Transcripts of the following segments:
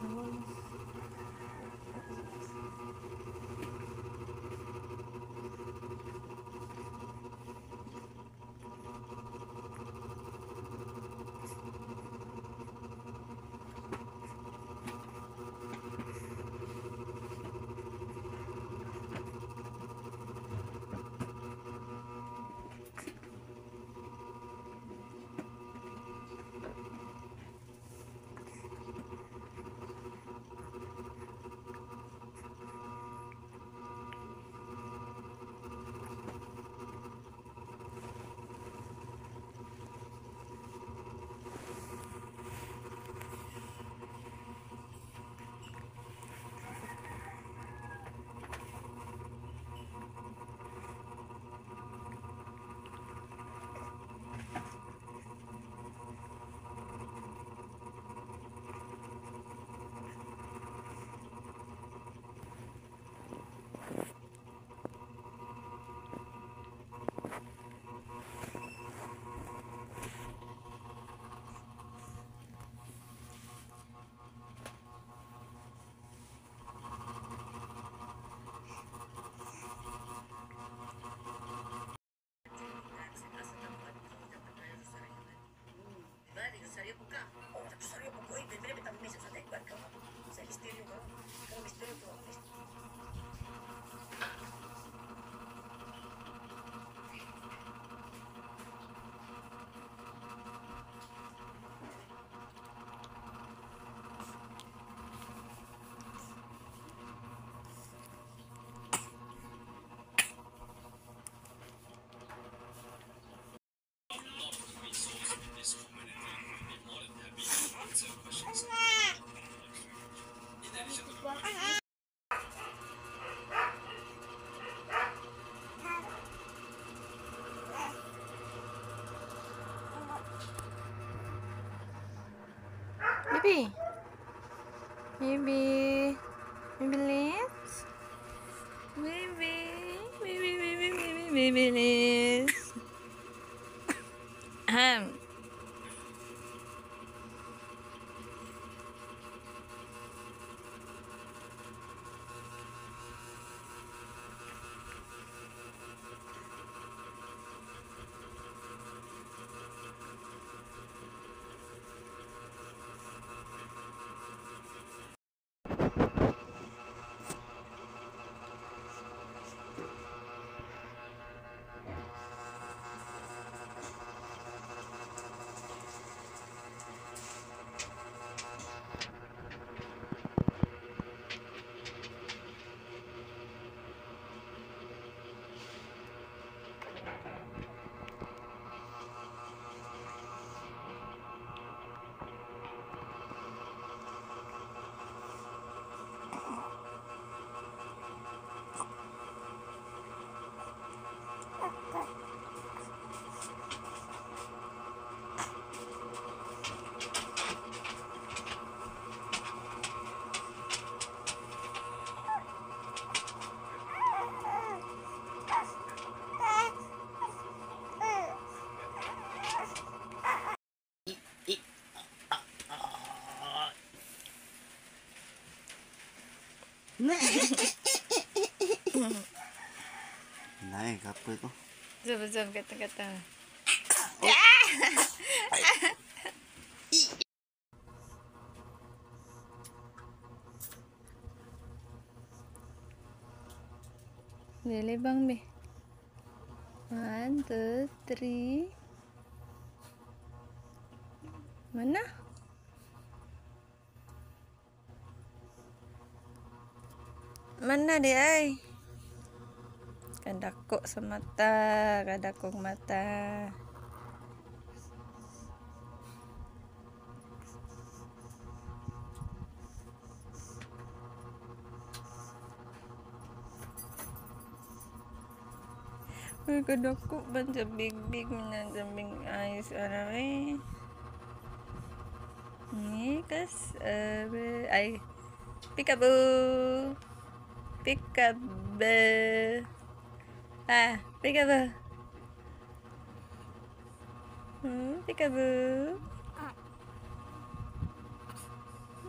Hello. interior. Baby. Baby. Baby Liz. Baby. Baby, baby, baby, baby Liz. Ahem. Naik apa tu? Zoom, zoom, kata-kata. Boleh bang be. One, two, three. Mana dia ai? Kadakuk semata, kadakuk mata. Ay, kadakuk macam big-big macam big eyes orang eh. Ni kas uh, ay peekaboo. Peekaboo. Ah, peekaboo. Hmm, peekaboo.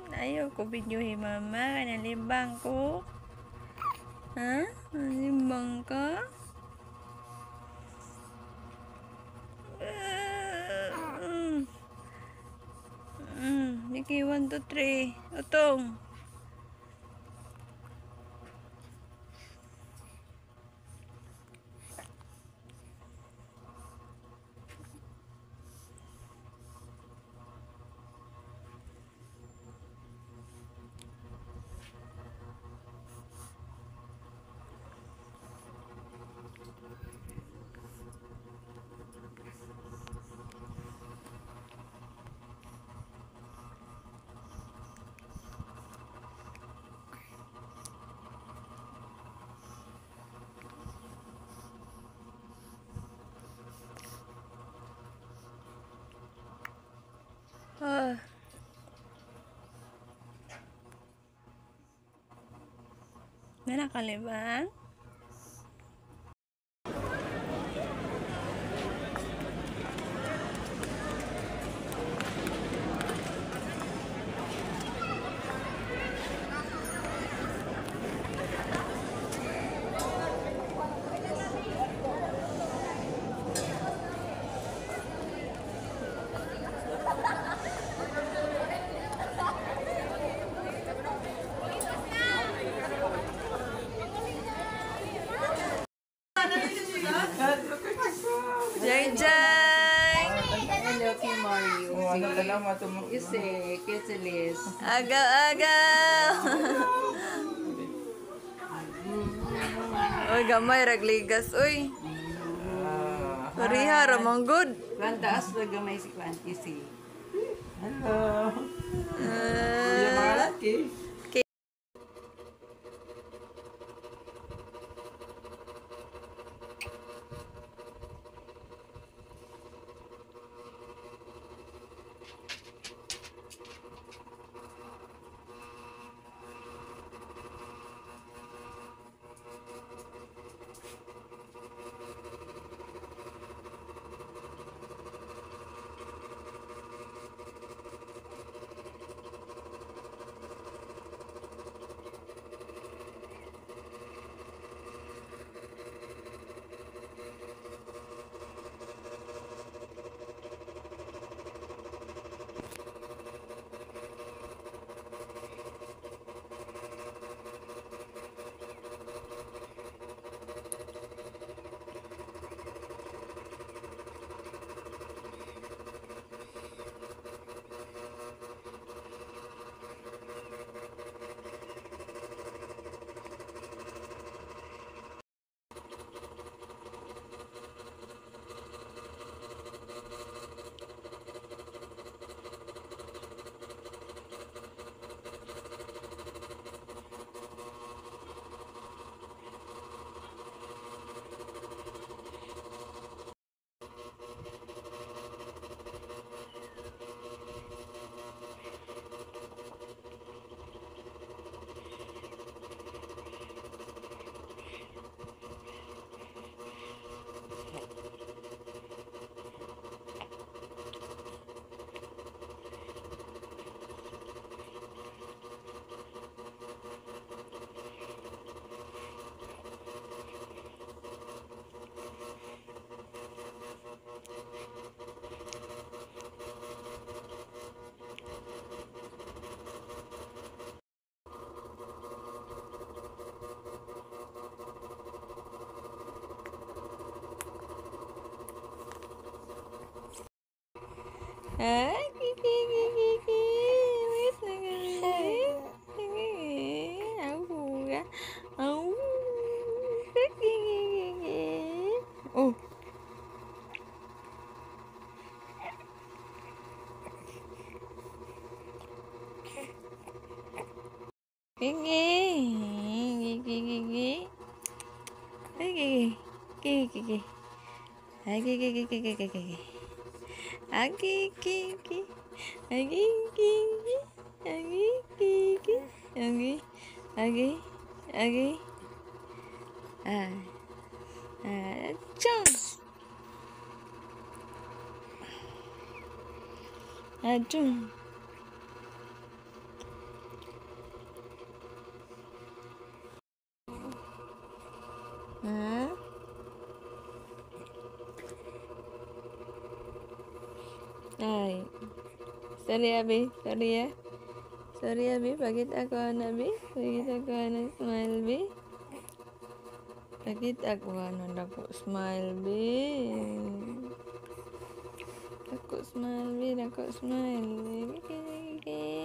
Ayaw ko videohin mama. Nalibang ko. Ha? Nalibang ka? Mm. Mm. Niki, one, two, three. Utong. Ah. Nakalibang? Jai salamat mo. Isi, Kitselis. Agaw-agaw! Uy, gamay, ragligas. Uy, pariha, ramang good. Kwan taas na gamay si Kwan. Hello. Uh, Yung mga Ghi ghi ghi ghi ghi ghi ghi ghi ghi ghi ghi ghi ghi ghi ghi ghi ghi Aki ki ki. Aki ki ki. Aki ki ki. Aki. Aki. Aki. Ah. Ah, chons. Aduh. Ah. ah. Sorry Abi, sorry ya. Sorry Abi, bagit aku anak Abi, bagit aku anak Smile Abi. Bagit aku anak aku Smile Abi. Aku Smile Abi, aku Smile Abi.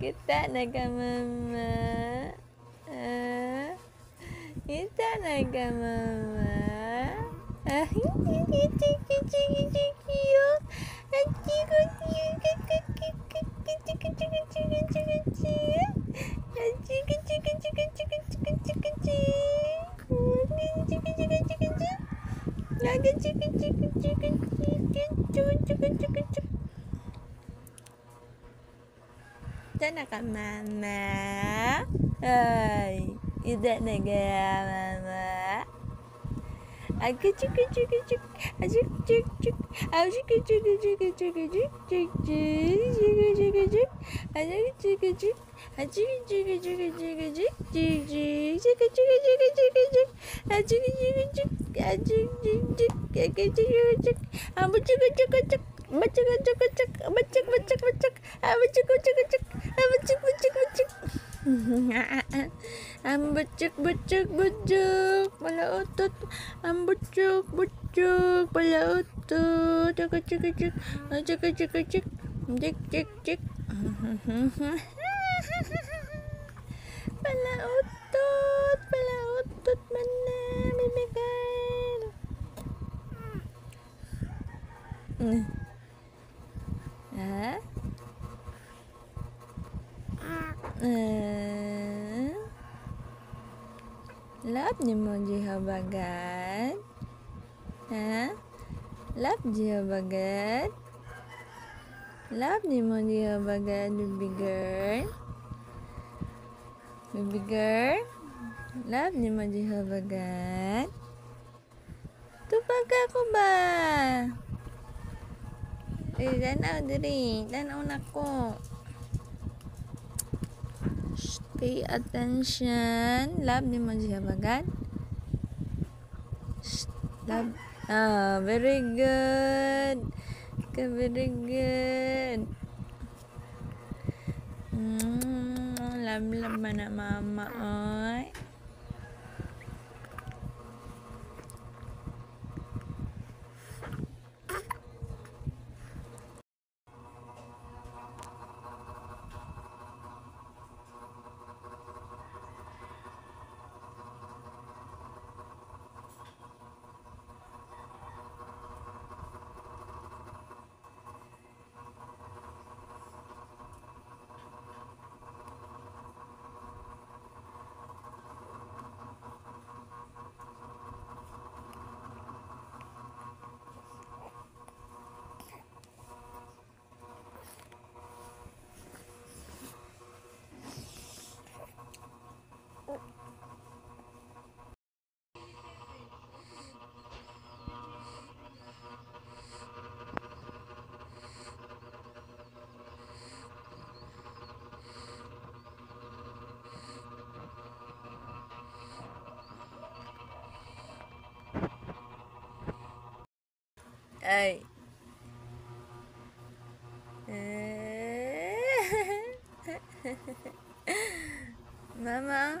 Kita nak mama. kita nak mama. Ah, mama. Ay, tidak negara mama. Aku cuk cuk cuk cuk, aku cuk cuk, aku cuk cuk cuk cuk cuk cuk cuk cuk cuk cuk aku cuk cuk, aku cuk cuk cuk cuk cuk cuk cuk cuk cuk cuk cuk, aku cuk cuk cuk, aku cuk cuk cuk, aku cuk cuk cuk, aku cuk cuk cuk. Bacak bacak Bacak bacak bacak Bacak bacak bacak Bacak bacak bacak Am becek becek becek Pala otot. Becek becek Pala otot. Cek cek cek Cek cek cek Cek cek cek Pala otot Pala otot mana girl Hmm. Love ni mau jihabagat. Ha? Love jihabagat. Love ni mau jihabagat baby girl. Baby girl. Love ni mau jihabagat. Tupak Tu ba. Aku ba. Eh, tanaw diri. Tanaw na ko. Pay attention. Love ni mo siya bagat. Love. Ah, very good. Ka very good. Mm, love love mana mama oi. ơi mama.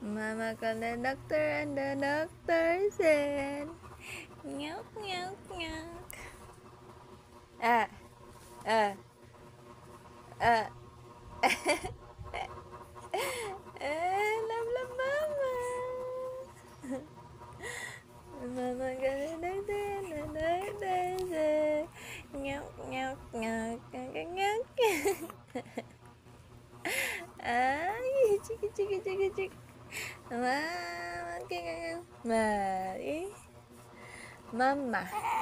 Mama con the doctor and the doctor said nhóc nhóc nhóc. À à à. 妈妈。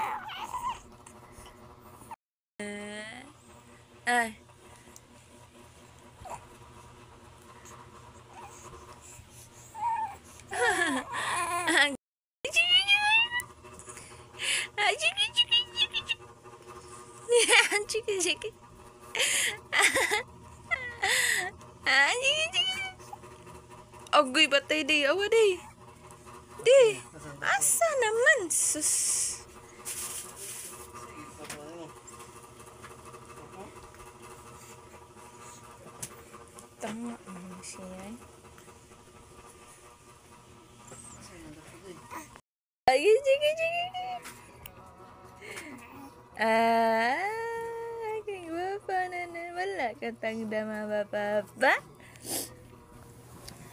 ada mama papa.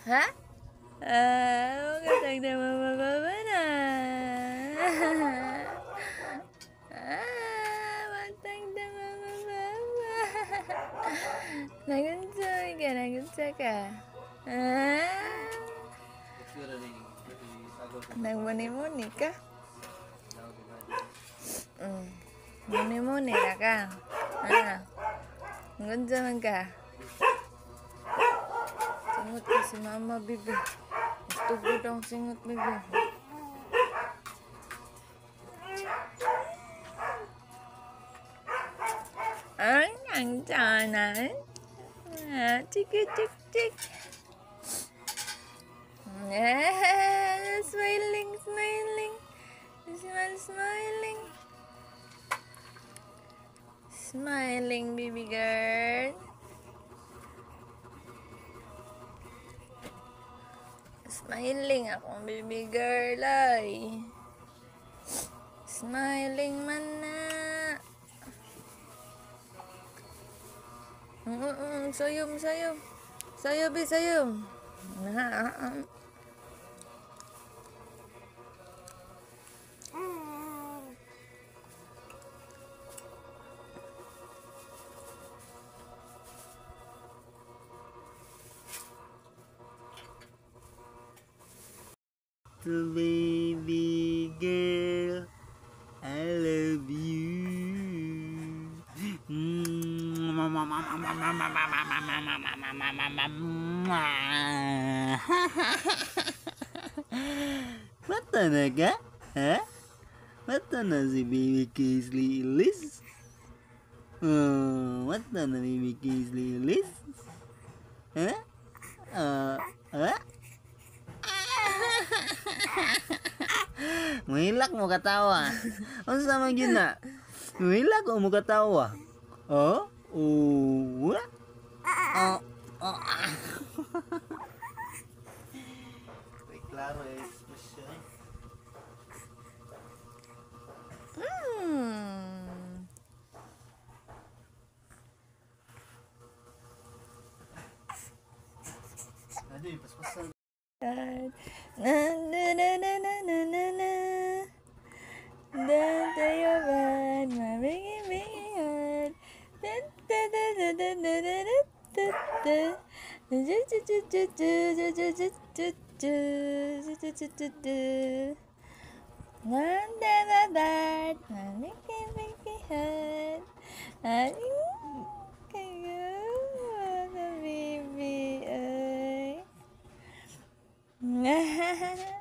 Ha? Ah, uh, kau tak ada mama papa na. Ah, tak ada mama papa. Nak kencing ke? Nak kencing ke? Ah. Nak moni moni ke? Hmm. Moni moni lah kan? Ah. Maganda man ka. Singot ka si Mama Bibi. Gusto ko daw singot Bibi. Ay, ang tanan. Ah, tik tik tik. Yeah, smiling, smiling. This one smiling. Smiling, baby girl. Smiling akong baby girl ay. Smiling man na. Mm, mm, sayom, sayom. Sayom, be, sayom. Na, little baby girl, I love you. what the nigga? Huh? What the nazi baby Kingsley Liz? Oh, what the baby Kingsley Liz? Huh? Ngilak mo katawa. Ano sa mga yun na? Ngilak mo katawa. Oh? Oh? Oh? Oh? Hmm. Ano yung paspasan? God. Na na na na na na Then they are red, my ringing, ringing heart. Then, then, then, then, then, then, then, then, Ha ha ha.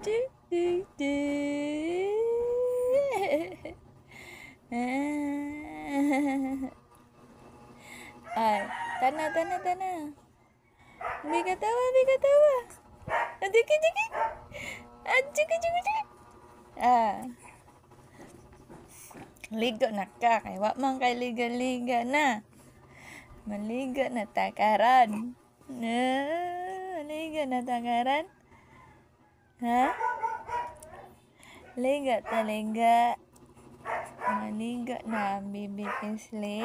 do do do. Ay, tana tana tana. Bika tawa, bika tawa. Aduh kiki. Aduh. Ah. Liga nak kai wak mang kai liga liga na. Meliga na takaran. Nah, liga na takaran. Ha? Ligat na ligat. Maligat na, baby Kinsley.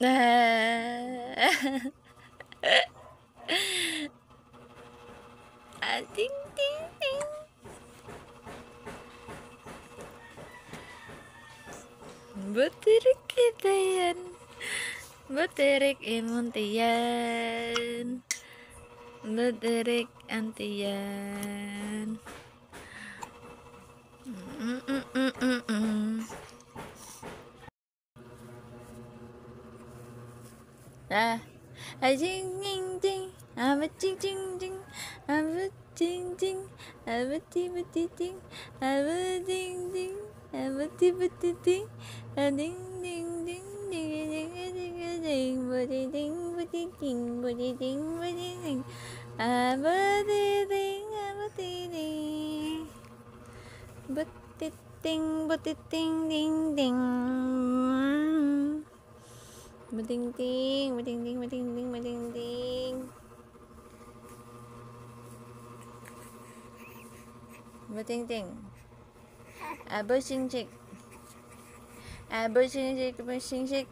I ting ting ting, Butirik imun Butirik imuntian. Butirik antian. Mm -mm -mm -mm -mm. 啊，啊叮叮叮，啊不叮叮叮，啊不叮叮，啊不叮不叮叮，啊不叮叮，啊不叮不叮叮，啊叮叮叮叮叮叮叮叮，不叮叮不叮叮，不叮叮不叮叮，啊不叮叮啊不叮叮，不叮叮不叮叮叮叮。Mà tinh tinh, mà tinh tinh, mà tinh tinh, mà tinh tinh. Mà tinh tinh. À bơ xinh xịt. À bơ xinh xịt, bơ xinh xịt.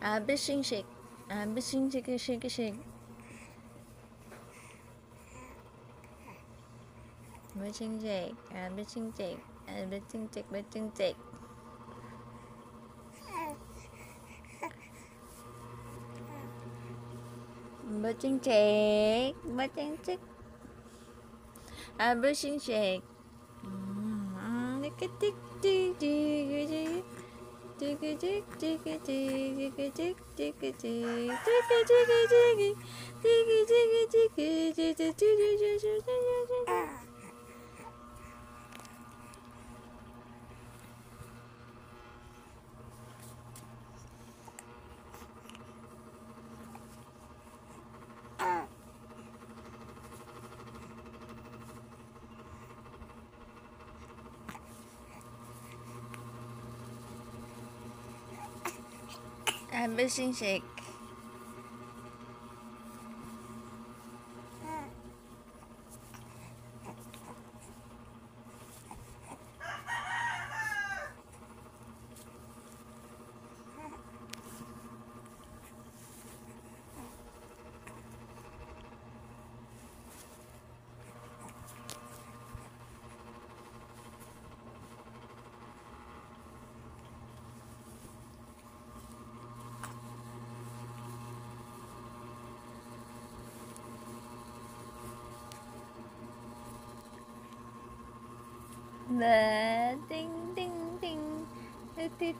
À bơ xinh xịt. À bơ xinh xịt, xịt xịt. bitching Jake and bitching Jake and bitching Jake, bitching Jake. Bitching Jake, bitching Jake. And bitching Jake. Look at Dick, Dick, Dick, Dick. Diggy dig diggy diggy dig diggy dig diggy diggy diggy diggy diggy diggy diggy diggy diggy diggy 那没信息。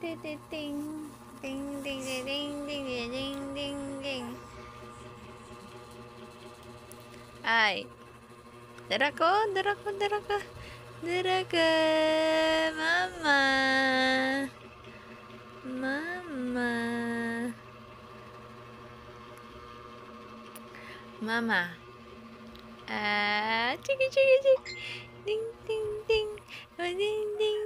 ding ding ding ding ding ding ding ding ding ding. Ay. Draco, Draco, Draco. Draco, mama. Mama. Mama. Ah, chiki chiki chiki. Ding ding ding. Ding ding.